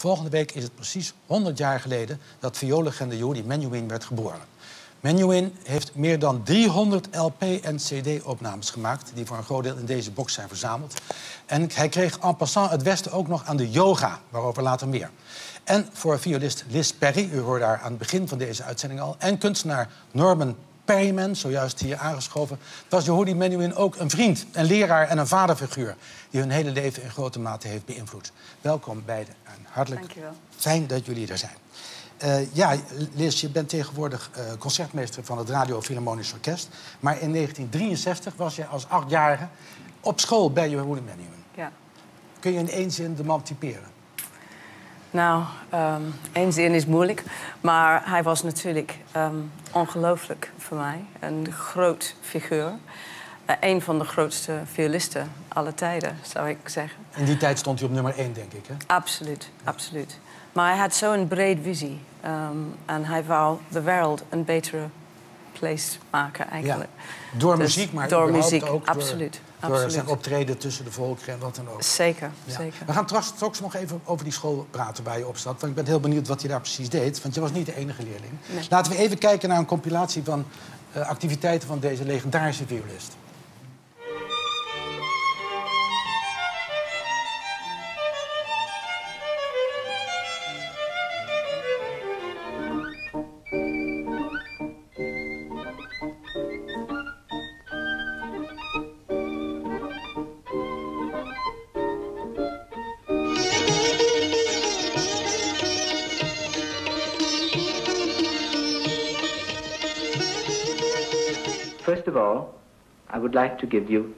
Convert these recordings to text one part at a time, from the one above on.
Volgende week is het precies 100 jaar geleden dat vioollegende Jody Menuhin werd geboren. Menuhin heeft meer dan 300 LP- en CD-opnames gemaakt... die voor een groot deel in deze box zijn verzameld. En hij kreeg en passant het Westen ook nog aan de yoga, waarover later meer. En voor violist Liz Perry, u hoorde haar aan het begin van deze uitzending al... en kunstenaar Norman Perryman, zojuist hier aangeschoven... was Yehudi Menuhin ook een vriend, een leraar en een vaderfiguur... die hun hele leven in grote mate heeft beïnvloed. Welkom beiden en hartelijk Dankjewel. fijn dat jullie er zijn. Eh, ja, Liz, je bent tegenwoordig eh, concertmeester van het Radio Philharmonisch Orkest. Maar in 1963 was je als achtjarige op school bij Yehudi Menuhin. Ja. Kun je in één zin de man typeren? Nou, ehm één zin is moeilijk. Maar hij was natuurlijk ehm, ongelooflijk voor mij. Een groot figuur. Eh, een van de grootste violisten aller tijden, zou ik zeggen. In die tijd stond hij op nummer één, denk ik. Hè? Absoluut, absoluut. Maar hij had zo'n breed visie. ehm, en hij wou de wereld een betere place maken, eigenlijk. Door Dus muziek, maar door muziek, ook absoluut, door, absoluut. door zijn optreden tussen de volkeren en wat dan ook. Zeker, Ja. zeker. We gaan straks, nog even over die school praten waar je op zat. Want ik ben heel benieuwd wat je daar precies deed. Want je was niet de enige leerling. Nee. Laten we even kijken naar een compilatie van eh, activiteiten van deze legendarische violist. Give you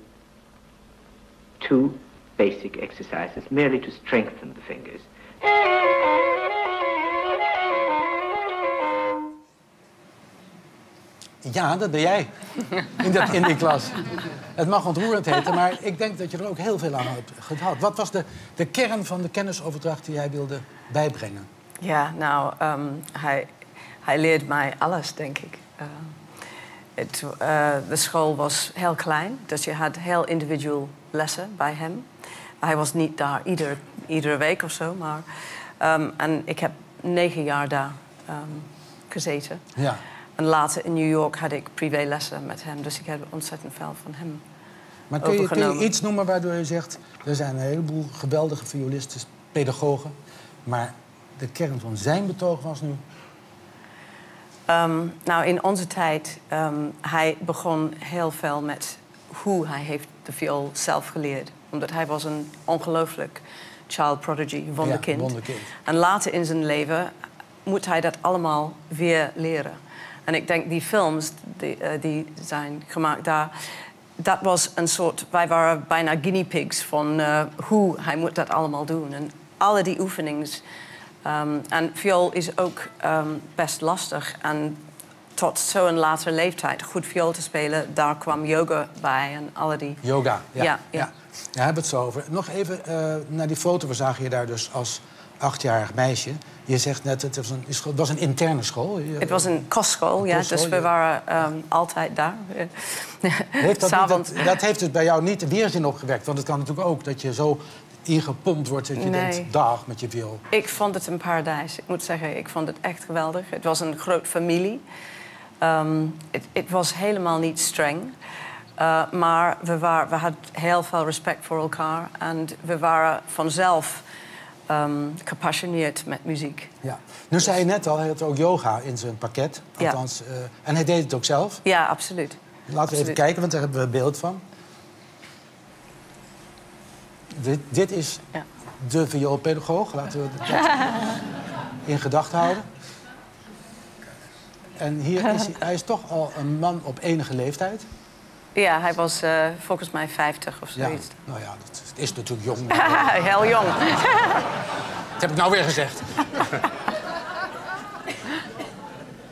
two basic exercises, merely to strengthen the fingers. Ja, dat ben jij. In, dat, in die klas. Het mag ontroerend heten, maar ik denk dat je er ook heel veel aan hebt gehad. Wat was de, de kern van de kennisoverdracht die jij wilde bijbrengen? Ja, nou, ehm, hij, hij leert mij alles, denk ik. Eh, het, eh, de school was heel klein, dus je had heel individueel lessen bij hem. Hij was niet daar ieder, iedere week of zo, maar... ehm, en ik heb negen jaar daar ehm, gezeten. Ja. En later in New York had ik privélessen met hem, dus ik heb ontzettend veel van hem. Maar kun je, kun je Overgenomen. iets noemen waardoor je zegt... er zijn een heleboel geweldige violisten, pedagogen... maar de kern van zijn betoog was nu... Ehm, nou, in onze tijd, ehm, hij begon heel veel met hoe hij heeft de viool zelf geleerd. Omdat hij was een ongelooflijk child prodigy, wonderkind. Ja, wonderkind. En later in zijn leven moet hij dat allemaal weer leren. En ik denk die films die, eh, die zijn gemaakt daar... Dat was een soort... Wij waren bijna guinea pigs van eh, hoe hij moet dat allemaal doen. En alle die oefeningen... ehm, en viool is ook ehm, best lastig. En tot zo'n latere leeftijd goed viool te spelen... daar kwam yoga bij en alle die... Yoga. Ja, Ja, ja. ja. Daar hebben we het zo over. Nog even eh, naar die foto. We zagen je daar dus als achtjarig meisje. Je zegt net, het was een, het was een interne school. Het was een kostschool, ja, kostschool, dus we ja. waren ehm, altijd daar. Heeft dat, niet- S'avonds- dat, dat heeft dus bij jou niet de weerzin opgewekt. Want het kan natuurlijk ook dat je zo ingepompt wordt... dat je Nee. denkt, dag, met je viool. Ik vond het een paradijs. Ik moet zeggen, ik vond het echt geweldig. Het was een groot familie. Ehm, het, het was helemaal niet streng. Eh, maar we, waren, we hadden heel veel respect voor elkaar. En we waren vanzelf ehm, gepassioneerd met muziek. Ja. Nu zei je net al, hij had ook yoga in zijn pakket. Ja. Althans, eh, en hij deed het ook zelf. Ja, absoluut. Laten we even kijken, want daar hebben we een beeld van. Dit, dit is Ja. de vioolpedagoog. Laten we dat in gedachten houden. En hier is hij, hij is toch al een man op enige leeftijd. Ja, hij was eh, volgens mij 50 of Ja, zoiets. nou ja, dat is natuurlijk jong. heel jong. Dat heb ik nou weer gezegd.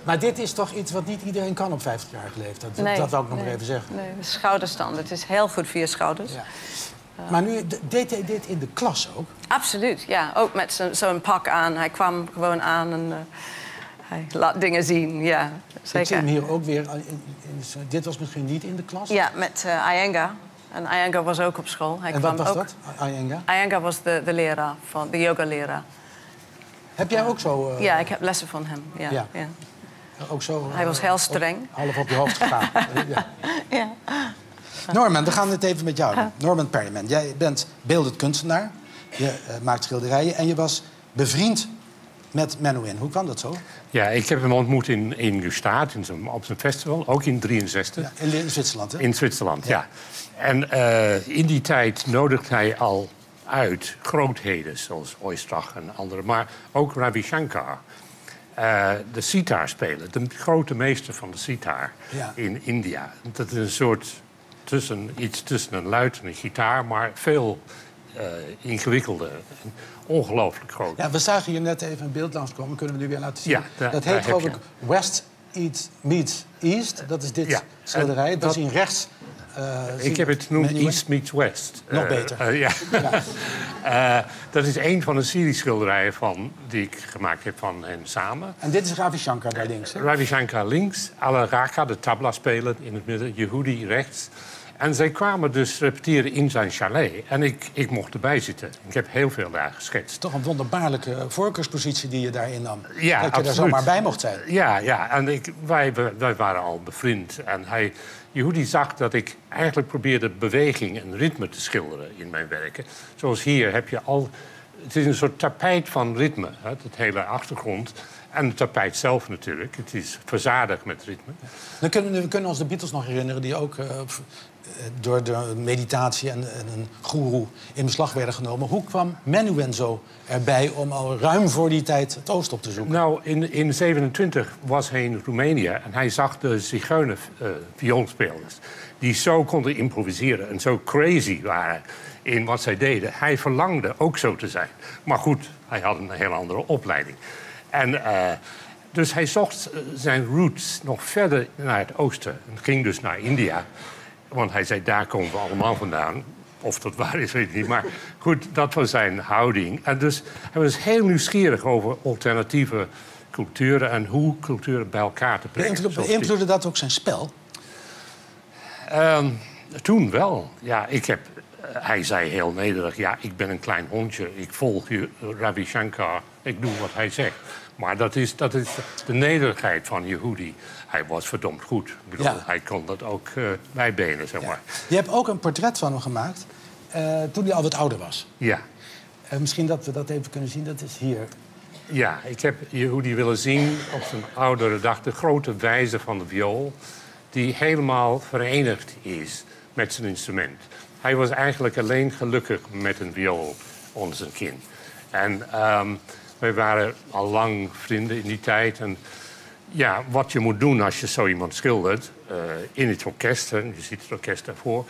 maar dit is toch iets wat niet iedereen kan op 50-jarige leeftijd. Dat, Nee, dat wil ik nog nee, maar even zeggen. Nee, de schouderstand. Het is heel goed je schouders. Ja. Maar nu deed hij dit in de klas ook. Absoluut, ja. Ook met zo- zo'n pak aan. Hij kwam gewoon aan en eh, hij laat dingen zien. Ja, Ik zie hem zeker. hier ook weer. In, in, dit was misschien niet in de klas. Ja, met eh Iyengar. En Iyengar was ook op school. Hij En wat was ook. dat, Ayenga? Iyengar was de, de leraar, van, de yoga-leraar. Heb jij ook zo... eh, Ja, ik heb lessen van hem. Ja, Ja. ja. ook zo Hij was eh, heel streng. half op je hoofd gegaan. ja. Ja. Norman, we gaan het even met jou doen. Norman Perryman, jij bent beeldend kunstenaar. Je eh, maakt schilderijen en je was bevriend met Menuhin. Hoe kwam dat zo? Ja, ik heb hem ontmoet in, in Gstaad, in zijn, op zijn festival, ook in 63. Ja, in, in Zwitserland, hè? In Zwitserland, ja. En eh, in die tijd nodigde hij al uit grootheden zoals Oistrakh en anderen, maar ook Ravi Shankar. eh, de sitar spelen, de grote meester van de sitar Ja. in India. Dat is een soort tussen, iets tussen een luid en een gitaar, maar veel eh ingewikkelder. Ongelooflijk groot. Ja, we zagen hier net even een beeld langskomen. Kunnen we nu weer laten zien? Ja, dat heet geloof je. ik West Eat East East. Dat is dit Ja, schilderij. Dat is in rechts. eh, Ik heb het genoemd. East meets West. Nog Eh, beter. eh, ja. Dat is een van de serie schilderijen van, die ik gemaakt heb van hen samen. En dit is Ravi Shankar daar links. hè? Ravi Shankar links, Ala Raka, de tabla speler in het midden, Yehudi rechts. En zij kwamen dus repeteren in zijn chalet. En ik, ik mocht erbij zitten. Ik heb heel veel daar geschetst. Toch een wonderbaarlijke voorkeurspositie die je daarin nam. Ja, dat je daar zomaar bij mocht zijn. Ja, ja. en ik, wij, wij waren al bevriend. En hij, Yehudi zag dat ik eigenlijk probeerde beweging en ritme te schilderen in mijn werken. Zoals hier heb je al... Het is een soort tapijt van ritme, hè, het hele achtergrond. En het tapijt zelf natuurlijk. Het is verzadigd met ritme. Dan kunnen, we kunnen ons de Beatles nog herinneren... die ook eh, eh, door de meditatie en, en een goeroe in beslag werden genomen. Hoe kwam Menuhin zo erbij om al ruim voor die tijd het oosten op te zoeken? Nou, in, in 27 was hij in Roemenië en hij zag de zigeuner eh, vioolspelers... die zo konden improviseren en zo crazy waren in wat zij deden. Hij verlangde ook zo te zijn. Maar goed, hij had een heel andere opleiding. En, eh, dus hij zocht eh, zijn roots nog verder naar het oosten. En ging dus naar India. Want hij zei, daar komen we allemaal vandaan. Of dat waar is, weet ik niet. Maar goed, dat was zijn houding. En dus hij was heel nieuwsgierig over alternatieve culturen... en hoe culturen bij elkaar te brengen. Beïnvloedde dat ook zijn spel? Ehm, toen wel. Ja, ik heb, eh, hij zei heel nederig, ja, ik ben een klein hondje. Ik volg je, eh, Ravi Shankar. Ik doe wat hij zegt. Maar dat is, dat is de nederigheid van Yehudi. Hij was verdomd goed. Ik bedoel, Ja. Hij kon dat ook eh bijbenen, zeg maar. Je hebt ook een portret van hem gemaakt eh, toen hij al wat ouder was. Ja. Eh, misschien dat we dat even kunnen zien. Dat is hier. Ja, ik heb Yehudi willen zien op zijn oudere dag. De grote wijze van de viool. Die helemaal verenigd is met zijn instrument. Hij was eigenlijk alleen gelukkig met een viool onder zijn kin. En ehm wij waren al lang vrienden in die tijd. En ja, wat je moet doen als je zo iemand schildert eh, in het orkest, en je ziet het orkest daarvoor,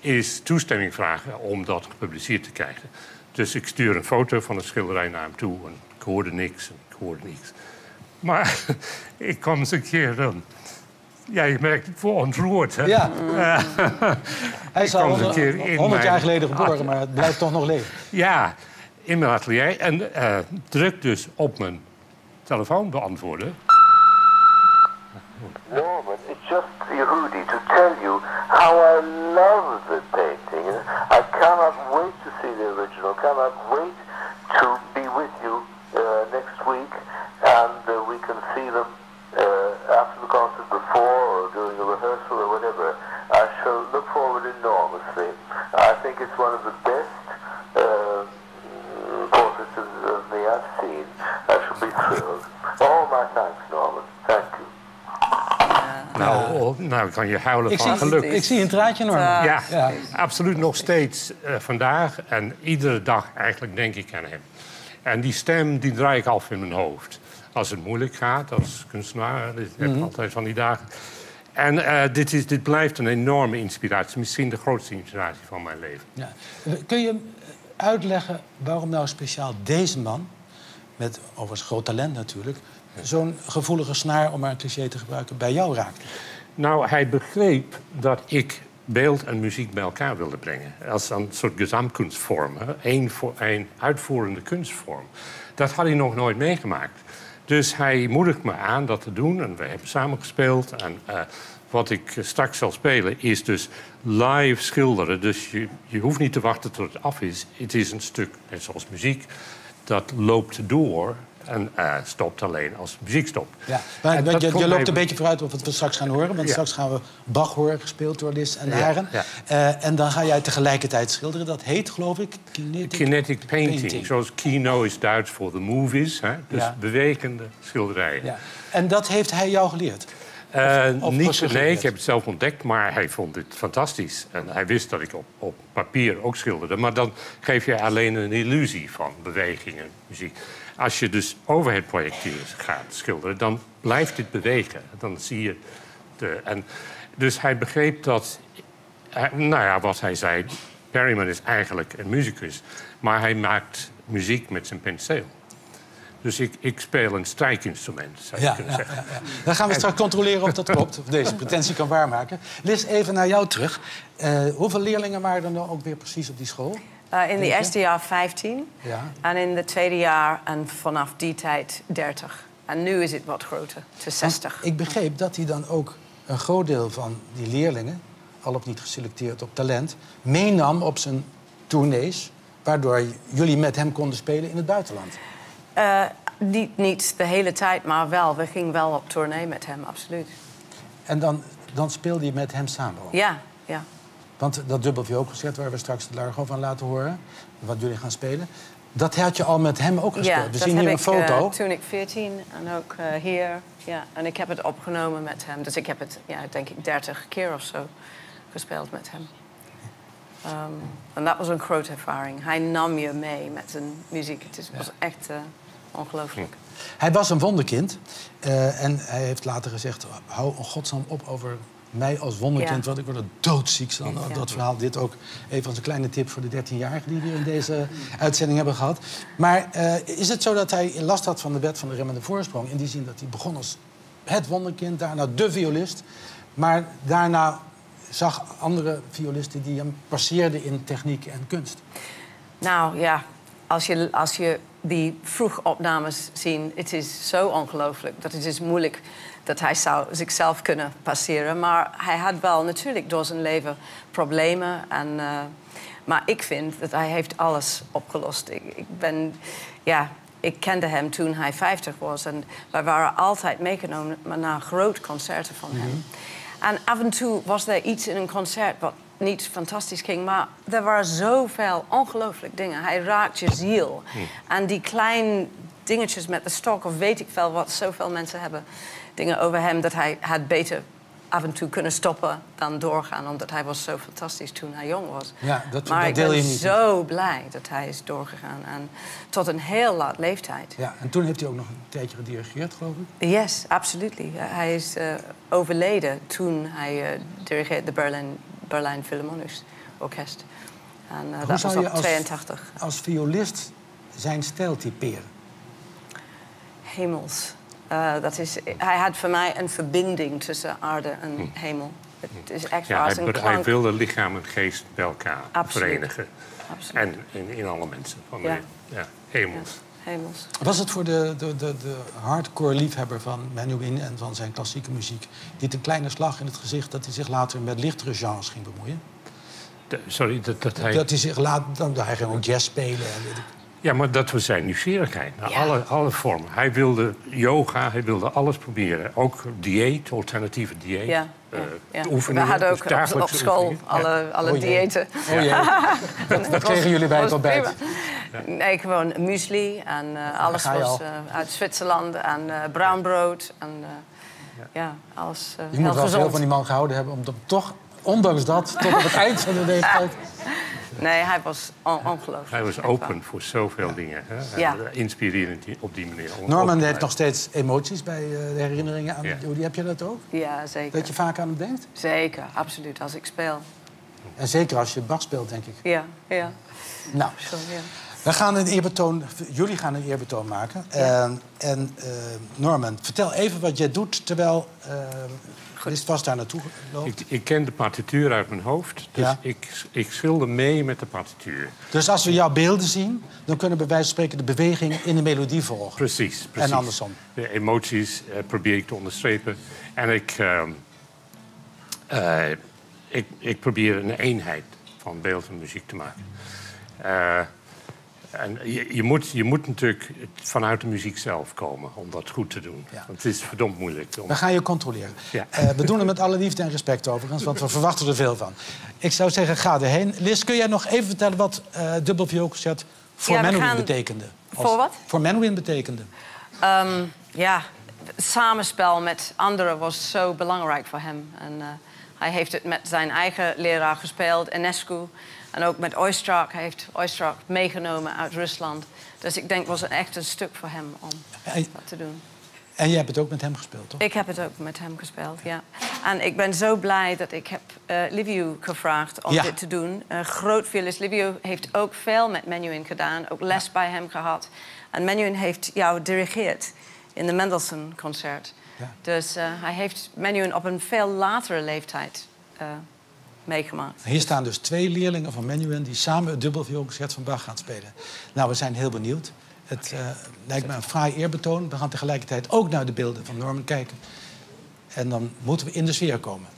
is toestemming vragen om dat gepubliceerd te krijgen. Dus ik stuur een foto van de schilderij naar hem toe en ik hoorde niks en ik hoorde niks. Maar ik kwam eens een keer dan. Ja, je merkt het voor ontroerd, hè? Ja. hij is al kwam eens een honderd keer in 100 jaar geleden geboren, maar het blijft toch nog leven. Ja, in mijn atelier. En eh, druk dus op mijn telefoon beantwoorden. Norman, it's just Yehudi to tell you how I love the painting. I cannot wait to see the original, cannot wait to be with you uh, next week and uh, we can see them uh, after the concert before or during a rehearsal or whatever. I shall look forward enormously. I think it's one of the best All my thanks, Norman. Thank you. Nou, oh, nou kan je huilen Ik van zie, geluk. ik zie een traatje, Norman. Ja, Ja. absoluut nog steeds eh, vandaag. En iedere dag eigenlijk denk ik aan hem. En die stem die draai ik af in mijn hoofd. Als het moeilijk gaat, als kunstenaar, ik heb Mhm. altijd van die dagen. En eh, dit, is, dit blijft een enorme inspiratie. Misschien de grootste inspiratie van mijn leven. Ja. Kun je uitleggen waarom nou speciaal deze man, met overigens groot talent natuurlijk, zo'n gevoelige snaar, om maar een cliché te gebruiken, bij jou raakte? Nou, hij begreep dat ik beeld en muziek bij elkaar wilde brengen. Als een soort. Eén voor één uitvoerende kunstvorm. Dat had hij nog nooit meegemaakt. Dus hij moedigt me aan dat te doen. En we hebben samen gespeeld. En eh, wat ik straks zal spelen is dus live schilderen. Dus je, je hoeft niet te wachten tot het af is. Het is een stuk, net zoals muziek, dat loopt door en eh, stopt alleen als muziek stopt. Ja, maar je, je loopt een beetje vooruit op wat we straks gaan horen. Want Ja. straks gaan we Bach horen, gespeeld door Lis en Haren. ja. Eh, en dan ga jij tegelijkertijd schilderen. Dat heet, geloof ik, kinetic, Kinetic painting, Painting. zoals kino is Duits voor de movies. Hè? Dus bewegende schilderijen. Ja. En dat heeft hij jou geleerd? Eh, of niet, nee, ik heb het zelf ontdekt, maar hij vond het fantastisch. En hij wist dat ik op, op papier ook schilderde. Maar dan geef je alleen een illusie van beweging en muziek. Als je dus over het projectiel gaat schilderen, dan blijft het bewegen. Dan zie je de... En dus hij begreep dat... hij- nou ja, wat hij zei, Perryman is eigenlijk een muzikus. Maar hij maakt muziek met zijn penseel. Dus ik, ik speel een strijkinstrument, zou je Ja, kunnen ja, zeggen. ja, ja. Dan gaan we straks controleren of dat klopt. Of deze pretentie kan waarmaken. Lis, even naar jou terug. Eh, hoeveel leerlingen waren er nou ook weer precies op die school? Eh, in het je? eerste jaar 15. Ja. En in het tweede jaar en vanaf die tijd 30. En nu is het wat groter. Is 60. Ik begreep dat hij dan ook een groot deel van die leerlingen... al of niet geselecteerd op talent... meenam op zijn tournees... waardoor jullie met hem konden spelen in het buitenland. Eh, niet, niet de hele tijd, maar wel. We gingen wel op tournee met hem, absoluut. En dan, dan speelde je met hem samen ook. Ja, ja. Want dat dubbelvioolconcert waar we straks het Largo van laten horen... wat jullie gaan spelen... dat had je al met hem ook gespeeld. ja we zien hier een foto. toen ik 14 en ook eh, hier. Ja. En ik heb het opgenomen met hem. Dus ik heb het, ja, denk ik, 30 keer of zo gespeeld met hem. Ehm, en dat was een grote ervaring. Hij nam je mee met zijn muziek. Het was echt ongelooflijk. Hij was een wonderkind. eh, en hij heeft later gezegd... hou in godsnaam op over mij als wonderkind... Ja. want ik word er doodziek van. Ja. Dat verhaal, dit ook even als een kleine tip... voor de 13-jarigen die we in deze uitzending hebben gehad. Maar eh, is het zo dat hij last had van de wet van de remmende voorsprong... in die zin dat hij begon als het wonderkind, daarna de violist... maar daarna zag andere violisten die hem passeerden in techniek en kunst. Nou ja, als je, als je die vroegopnames ziet, het is zo ongelooflijk dat het is moeilijk dat hij zou zichzelf kunnen passeren. Maar hij had wel natuurlijk door zijn leven problemen. En, eh, maar ik vind dat hij heeft alles opgelost. Ik, ik ben, ja, ik kende hem toen hij 50 was en wij waren altijd meegenomen naar grote concerten van hem. En af en toe was er iets in een concert wat niet fantastisch ging, maar er waren zoveel ongelooflijk dingen. Hij raakt je ziel. En die kleine dingetjes met de stok, of weet ik veel wat, zoveel mensen hebben dingen over hem dat hij had beter af en toe kunnen stoppen dan doorgaan, omdat hij was zo fantastisch toen hij jong was. Ja, dat- maar dat ik deel ben je niet. zo blij dat hij is doorgegaan en tot een heel laat leeftijd. Ja, en toen heeft hij ook nog een tijdje gedirigeerd, geloof ik. Yes, absolutely. Hij is eh, overleden toen hij eh, dirigeerde de Berlin, Berlijn Philharmonisch Orkest. En eh, Hoe dat zou was je op als- 82. Als violist zijn stijl typeren. Hemels. Eh, dat is, hij had voor mij een verbinding tussen aarde en hemel. Het is echt Hm. Ja, hij, als een hij klank. wilde lichaam en geest bij elkaar Absoluut. verenigen. Absoluut. En in, in alle mensen van Ja. de ja, hemels. Hemels. Was het voor de, de, de, de hardcore liefhebber van Menuhin en van zijn klassieke muziek... niet een kleine slag in het gezicht dat hij zich later met lichtere genres ging bemoeien? De- sorry, dat, dat hij... Dat hij zich laat... Dan, hij ging ook jazz spelen. En, weet ik- Ja, maar dat was zijn nieuwsgierigheid naar Ja. alle, alle vormen. Hij wilde yoga, hij wilde alles proberen. Ook dieet, alternatieve dieet. Ja, eh, ja, oefeningen, We hadden dus ook op, op school oefeningen. Alle, alle Oh diëten. Oh wat kregen jullie bij het ontbijt? Nee, gewoon muesli en eh, alles was al. eh, uit Zwitserland en eh bruin brood. En eh, ja. alles eh, Je heel moet wel gezond. veel van die man gehouden hebben... om dan toch, ondanks dat, tot op het eind van de leeftijd... Nee, hij was on- ongelooflijk. Hij was open voor zoveel dingen. Hè? Ja. En, eh, inspirerend op die manier. Norman heeft nog steeds emoties bij eh, de herinneringen aan Ja. Jody. Heb je dat ook? Ja, zeker. Dat je vaak aan hem denkt? Zeker, absoluut. Als ik speel. En zeker als je Bach speelt, denk ik. Ja, ja. Nou, Zo, ja. We gaan een eerbetoon... Jullie gaan een eerbetoon maken. En, en eh, Norman, vertel even wat jij doet terwijl... eh Liz vast daar naartoe loopt. Ik, ik ken de partituur uit mijn hoofd, dus Ja. ik, ik schilder mee met de partituur. Dus als we jouw beelden zien, dan kunnen we bij wijze van spreken de beweging in de melodie volgen. Precies, precies. En andersom. De emoties eh, probeer ik te onderstrepen. En ik, ehm, eh, ik, ik probeer een eenheid van beeld en muziek te maken. Eh, En je, je, moet, je moet natuurlijk vanuit de muziek zelf komen om dat goed te doen. Ja. Want het is verdomd moeilijk. Om... We gaan je controleren. Ja. Eh, we doen het met alle liefde en respect overigens, want we verwachten er veel van. Ik zou zeggen, ga erheen. Liz, kun jij nog even vertellen wat eh dubbel vioolconcert voor Ja, gaan- betekende? Voor wat? Voor Menuhin betekende. Ehm, ja, samenspel met anderen was zo belangrijk voor hem. En, eh, hij heeft het met zijn eigen leraar gespeeld, Enescu. En ook met Oistrakh. Hij heeft Oistrakh meegenomen uit Rusland. Dus ik denk het was een echt een stuk voor hem om En, dat te doen. en jij hebt het ook met hem gespeeld, toch? Ik heb het ook met hem gespeeld, ja. En ik ben zo blij dat ik heb eh Livio gevraagd om Ja. dit te doen. Een groot violist. Livio heeft ook veel met Menuhin gedaan. Ook les bij hem gehad. En Menuhin heeft jou dirigeerd in de Mendelssohn-concert. Ja. Dus eh, hij heeft Menuhin op een veel latere leeftijd eh, meegemaakt. Hier staan dus twee leerlingen van Menuhin die samen het dubbelvioolconcert van Bach gaan spelen. Nou, we zijn heel benieuwd. Het eh, lijkt me een fraai eerbetoon. We gaan tegelijkertijd ook naar de beelden van Norman kijken. En dan moeten we in de sfeer komen.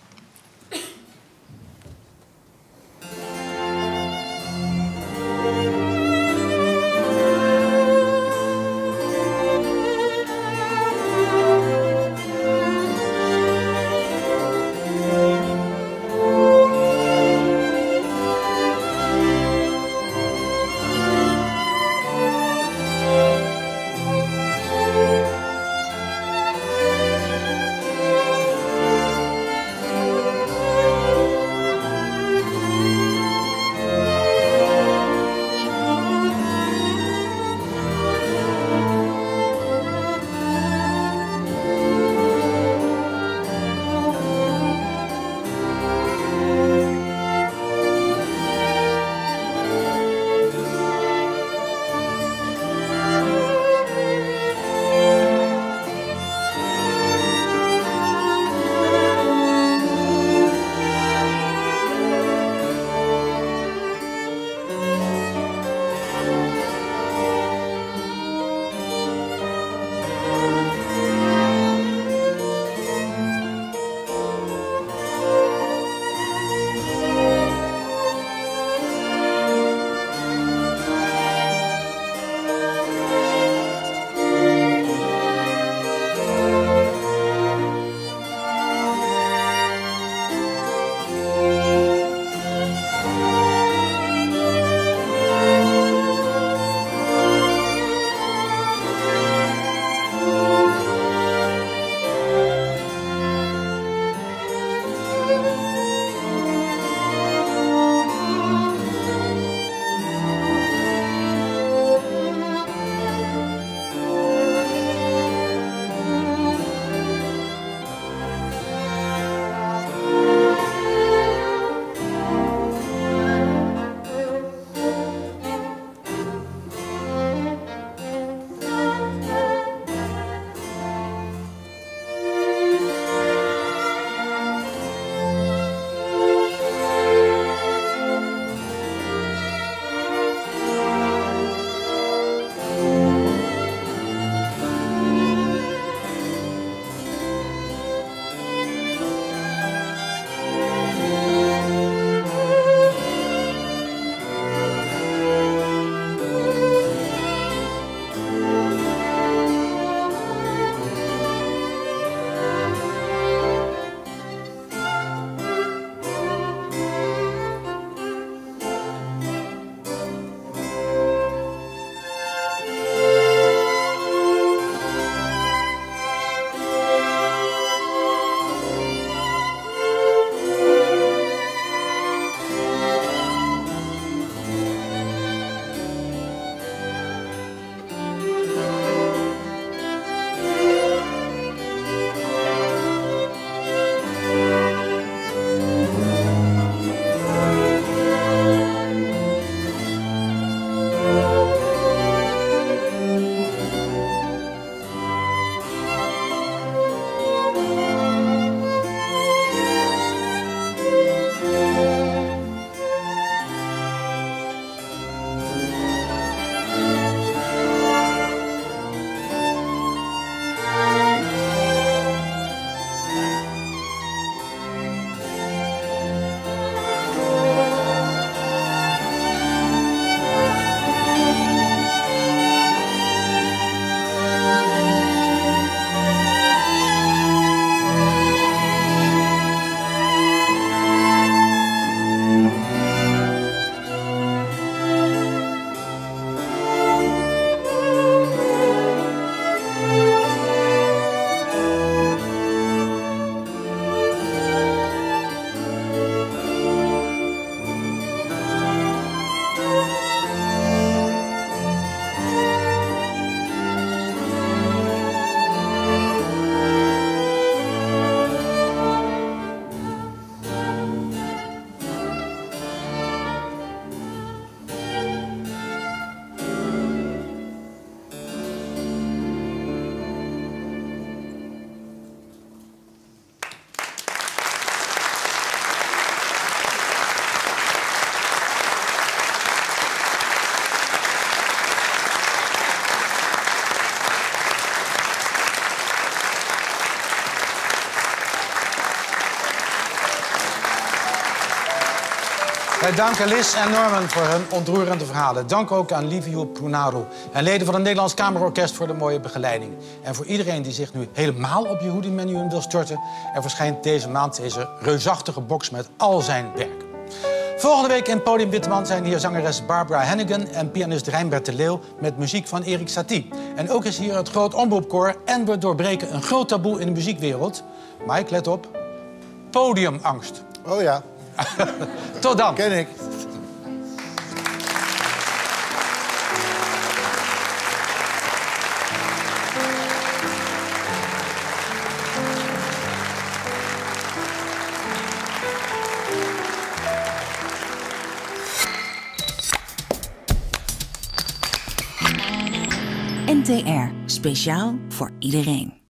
Wij danken Liz en Norman voor hun ontroerende verhalen. Dank ook aan Livio Prunaro en leden van het Nederlands Kamerorkest voor de mooie begeleiding. En voor iedereen die zich nu helemaal op Yehudi Menuhin wil storten... er verschijnt deze maand deze reusachtige box met al zijn werk. Volgende week in Podium Witteman zijn hier zangeres Barbara Hennigan... en pianist Rijnbert de Leeuw met muziek van Erik Satie. En ook is hier het Groot Omroepkoor... en we doorbreken een groot taboe in de muziekwereld. Mike, let op. Podiumangst. Oh ja, Tot dan. ken ik. NTR, speciaal voor iedereen.